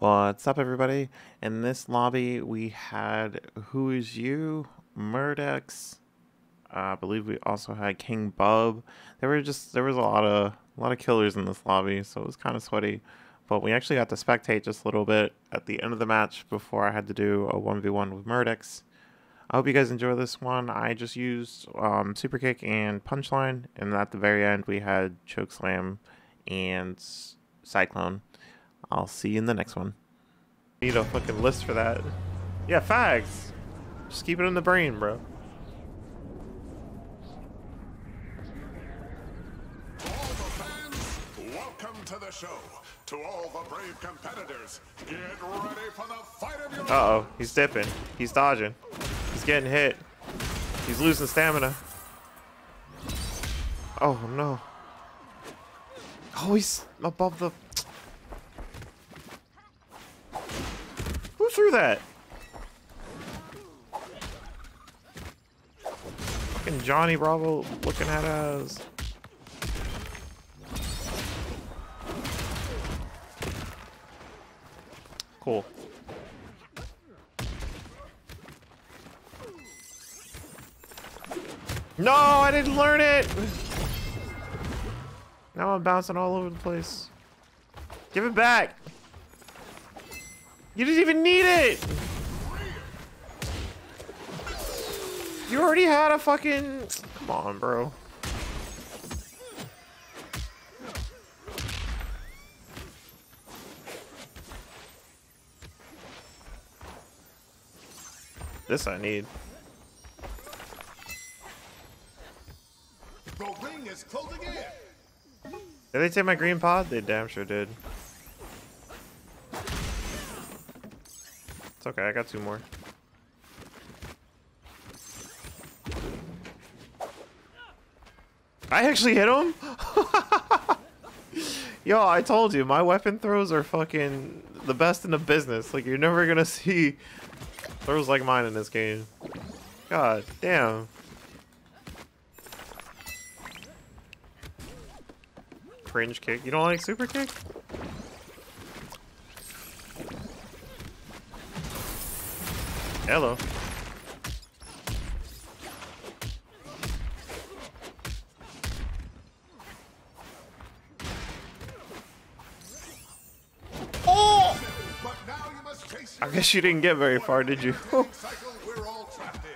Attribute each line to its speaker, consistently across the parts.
Speaker 1: What's up, everybody? In this lobby, we had Who Is You, Murdex. Uh, I believe we also had King Bub. There were just there was a lot of a lot of killers in this lobby, so it was kind of sweaty. But we actually got to spectate just a little bit at the end of the match before I had to do a one v one with Murdex. I hope you guys enjoy this one. I just used um, super kick and punchline, and at the very end we had choke slam and cyclone. I'll see you in the next one. Need a fucking list for that. Yeah, fags. Just keep it in the brain, bro.
Speaker 2: To all the fans, welcome to the show. To all the brave competitors, get ready for the fight of your
Speaker 1: Uh oh, he's dipping. He's dodging. He's getting hit. He's losing stamina. Oh no. Oh, he's above the. Threw that? Fucking Johnny Bravo looking at us. Cool. No, I didn't learn it. Now I'm bouncing all over the place. Give it back. You didn't even need it. You already had a fucking. Come on, bro. This I need.
Speaker 2: The ring is closing in.
Speaker 1: Did they take my green pod? They damn sure did. It's okay, I got two more. I actually hit him? Yo, I told you, my weapon throws are fucking the best in the business. Like, you're never gonna see throws like mine in this game. God damn. Cringe kick. You don't like super kick? Hello.
Speaker 2: But now you must face
Speaker 1: I guess you didn't get very far, did you?
Speaker 2: cycle we're all trapped in.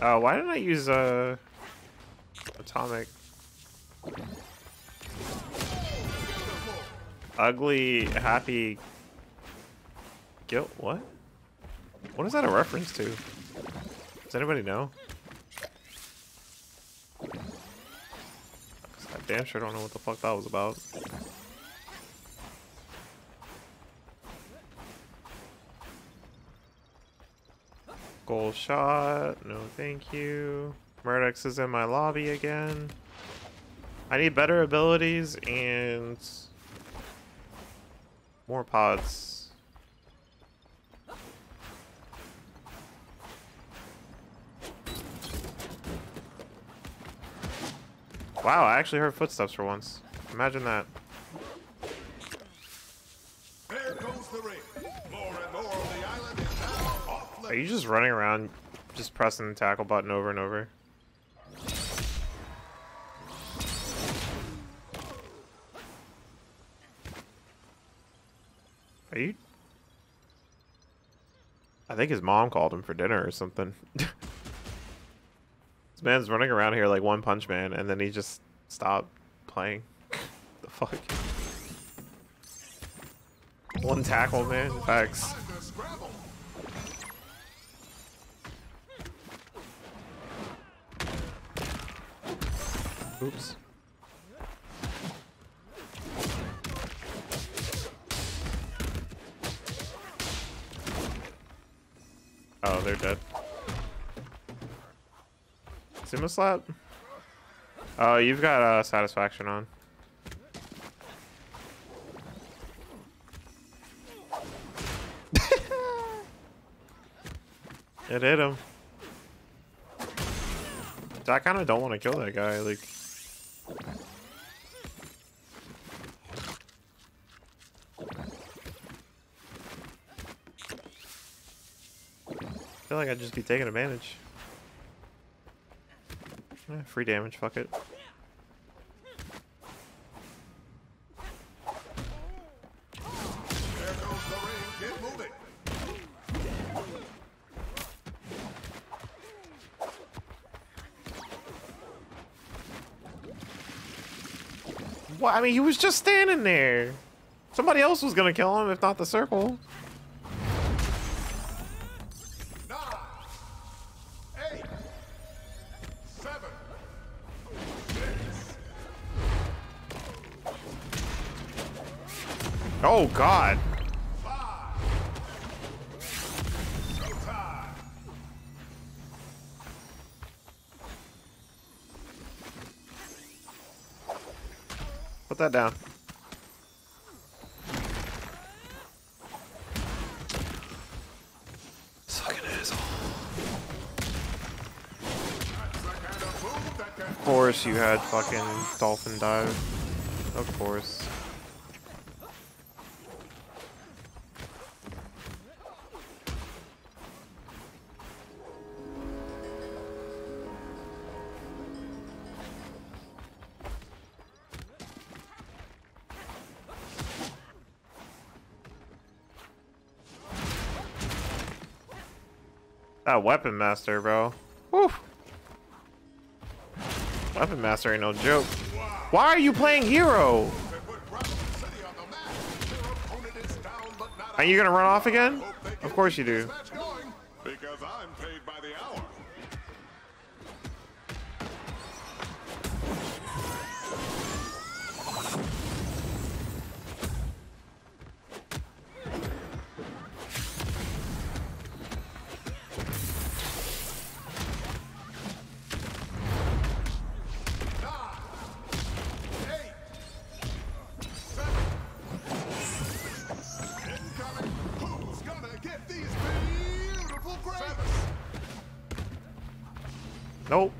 Speaker 1: uh, why didn't I use uh, atomic? Ugly, happy, guilt. What? What is that a reference to? Does anybody know? I damn sure don't know what the fuck that was about. Goal shot. No, thank you. Murdex is in my lobby again. I need better abilities and more pods. Wow, I actually heard footsteps for once. Imagine that.
Speaker 2: There goes the ring. More and more of the island is now off
Speaker 1: Are you just running around, just pressing the tackle button over and over? Are you? I think his mom called him for dinner or something. this man's running around here like One Punch Man, and then he just stopped playing. the fuck? One tackle, man. Facts. Oops. Oh, they're dead. Sumo slap? Oh, you've got uh, satisfaction on. It hit him. I kind of don't want to kill that guy. Like, feel like I'd just be taking advantage. Eh, free damage, fuck it. I mean, he was just standing there. Somebody else was gonna kill him, if not the circle. Oh God. Put that down. Sucking asshole.
Speaker 2: That's the kind of move that can
Speaker 1: Of course you had fucking dolphin dive. Of course. That weapon master, bro. Weapon master ain't no joke. Why are you playing hero? Are you gonna run off again? Of course you do. Nope.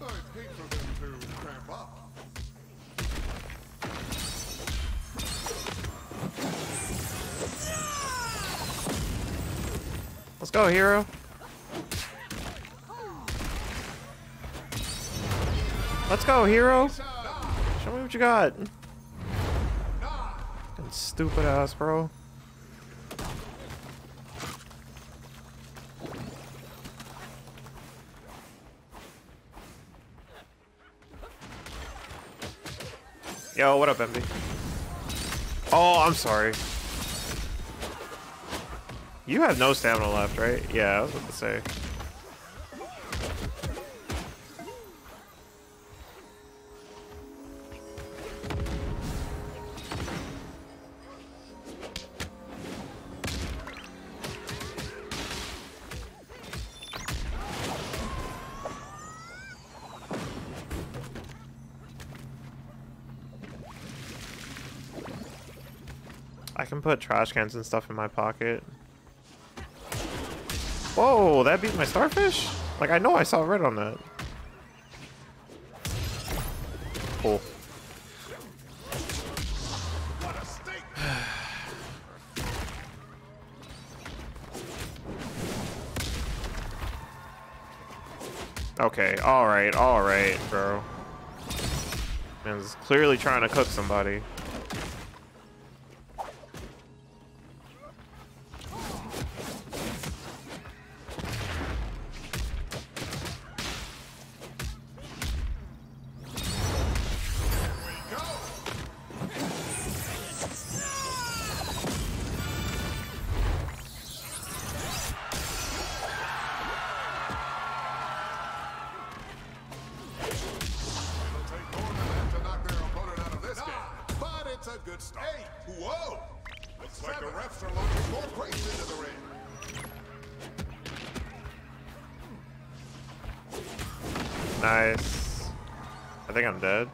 Speaker 2: I'd hate for them to cramp up.
Speaker 1: Let's go, hero. Let's go, hero. Me what you got. Fucking Stupid ass, bro. Yo, what up, MB? Oh, I'm sorry. You have no stamina left, right? Yeah, I was about to say. I can put trash cans and stuff in my pocket. Whoa, that beat my starfish? Like, I know I saw red on that. Cool. Okay, alright, alright, bro. Man's clearly trying to cook somebody. Nice. I think I'm dead.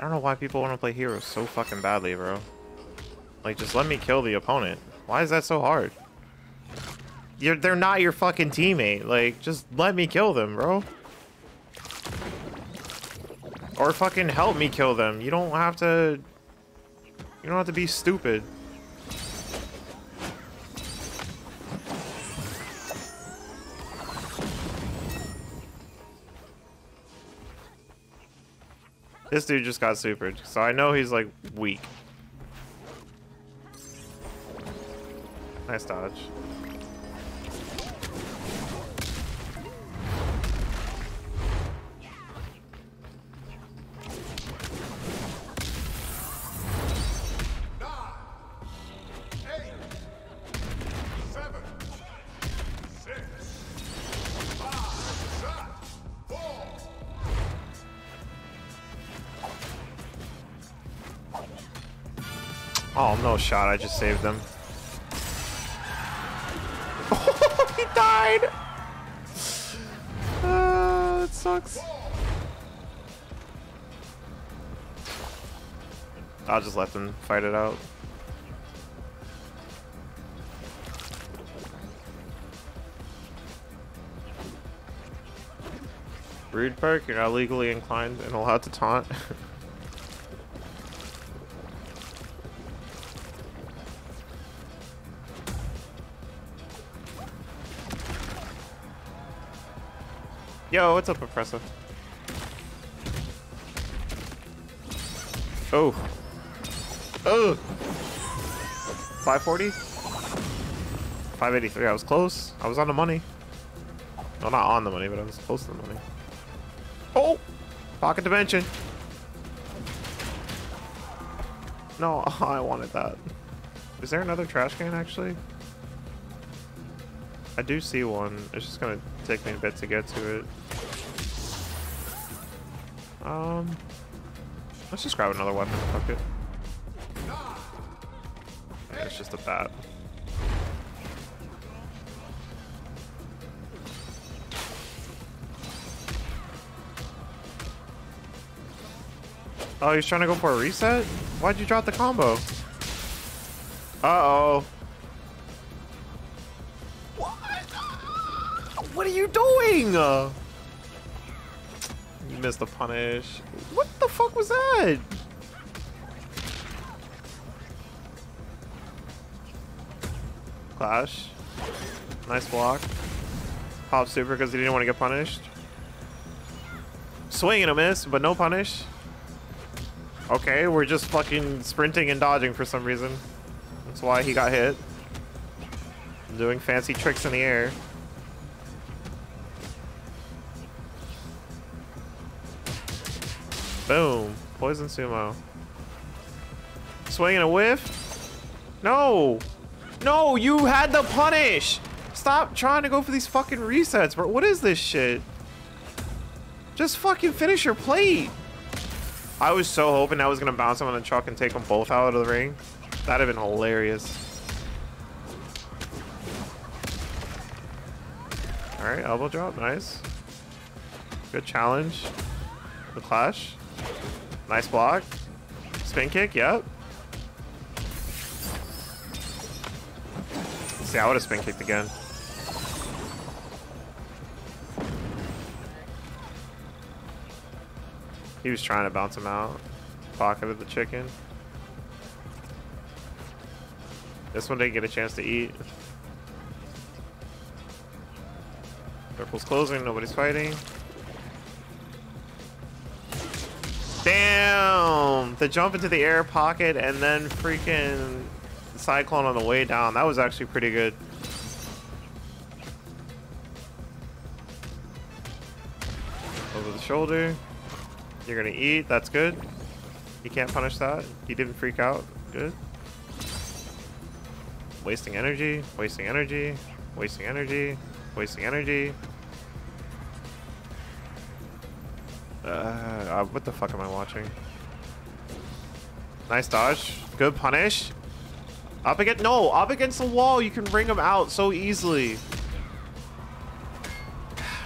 Speaker 1: I don't know why people want to play heroes so fucking badly, bro. Like, just let me kill the opponent. Why is that so hard? You're, they're not your fucking teammate. Like, just let me kill them, bro. Or fucking help me kill them. You don't have to... You don't have to be stupid. This dude just got supered, so I know he's like weak. Nice dodge. Oh, no shot. I just saved them. Oh, he died! Uh, it sucks. I'll just let them fight it out. Rude perk, you're not legally inclined and allowed to taunt. Yo, what's up, Professor? Oh. Oh. 540? 583. I was close. I was on the money. No, not on the money, but I was close to the money. Oh! Pocket dimension. No, I wanted that. Is there another trash can, actually? I do see one. It's just gonna take me a bit to get to it. Um, let's just grab another weapon. Fuck it. Yeah, it's just a bat. Oh, he's trying to go for a reset? Why'd you drop the combo? Uh-oh. Doing? You missed the punish. What the fuck was that? Clash. Nice block. Pop super because he didn't want to get punished. Swing and a miss, but no punish. Okay, we're just fucking sprinting and dodging for some reason. That's why he got hit. Doing fancy tricks in the air. Boom. Poison sumo. Swinging a whiff? No! No, you had the punish! Stop trying to go for these fucking resets, bro. What is this shit? Just fucking finish your plate. I was so hoping I was gonna bounce him on the truck and take them both out of the ring. That'd have been hilarious. Alright, elbow drop, nice. Good challenge. The clash. Nice block. Spin kick, yep. See, I would have spin kicked again. He was trying to bounce him out. Pocketed the chicken. This one didn't get a chance to eat. Circle's closing, nobody's fighting. Damn! The jump into the air pocket and then freaking cyclone on the way down. That was actually pretty good. Over the shoulder. You're gonna eat. That's good. You can't punish that. He didn't freak out. Good. Wasting energy. Wasting energy. Wasting energy. Wasting energy. Uh, uh, what the fuck am I watching? Nice dodge. Good punish. Up against no, up against the wall. You can bring him out so easily.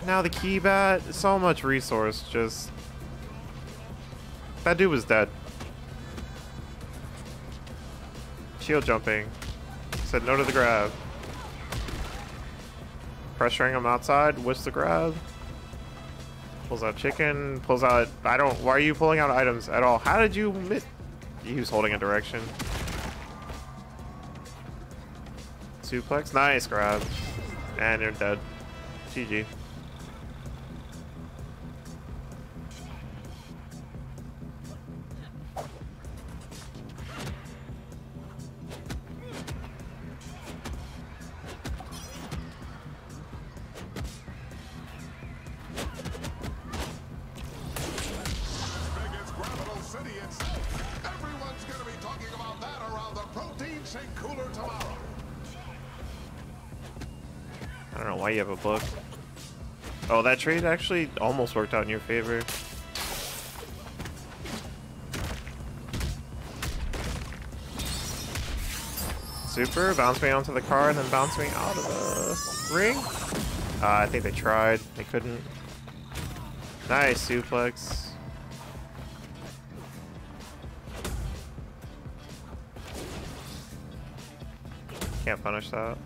Speaker 1: Now the key bat, so much resource. Just That dude was dead. Shield jumping. Said no to the grab. Pressuring him outside. What's the grab? Pulls out chicken. Pulls out. I don't. Why are you pulling out items at all? How did you miss? He was holding a direction. Suplex. Nice grab. And you're dead. GG. Book. Oh, that trade actually almost worked out in your favor. Super, bounce me onto the car and then bounce me out of the ring. Uh, I think they tried. They couldn't. Nice suplex. Can't punish that.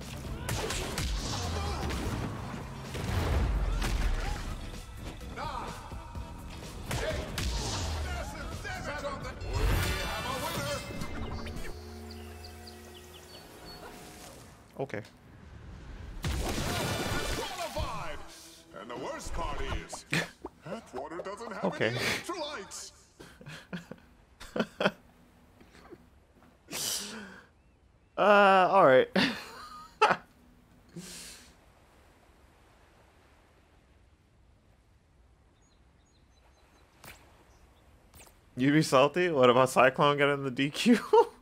Speaker 1: Okay.
Speaker 2: And the worst part is, that doesn't have
Speaker 1: Okay.
Speaker 2: any electrolytes.
Speaker 1: Uh, alright. you be salty? What about Cyclone getting the DQ?